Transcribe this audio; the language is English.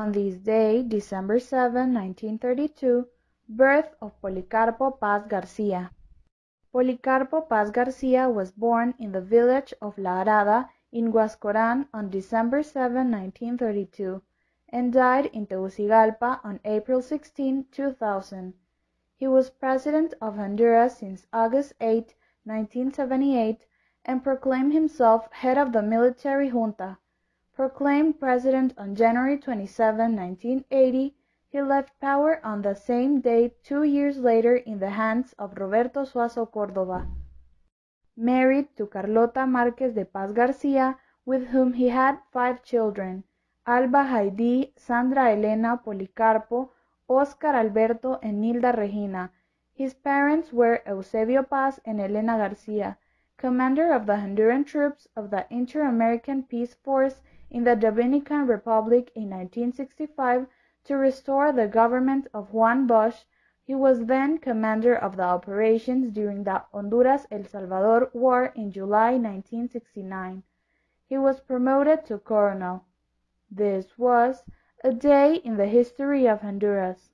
On this day, December 7, 1932, birth of Policarpo Paz Garcia. Policarpo Paz Garcia was born in the village of La Arada in Goascorán on December 7, 1932, and died in Tegucigalpa on April 16, 2000. He was President of Honduras since August 8, 1978, and proclaimed himself head of the military junta. Proclaimed President on January 27, 1980, he left power on the same day two years later in the hands of Roberto Suazo Córdova. Married to Carlota Márquez de Paz Garcia, with whom he had five children, Alba Haydee, Sandra Elena Policarpo, Oscar Alberto and Nilda Regina. His parents were Eusebio Paz and Elena Garcia, commander of the Honduran troops of the Inter-American Peace Force in the Dominican Republic in 1965 to restore the government of Juan Bosch. He was then commander of the operations during the Honduras-El Salvador War in July 1969. He was promoted to colonel. This was a day in the history of Honduras.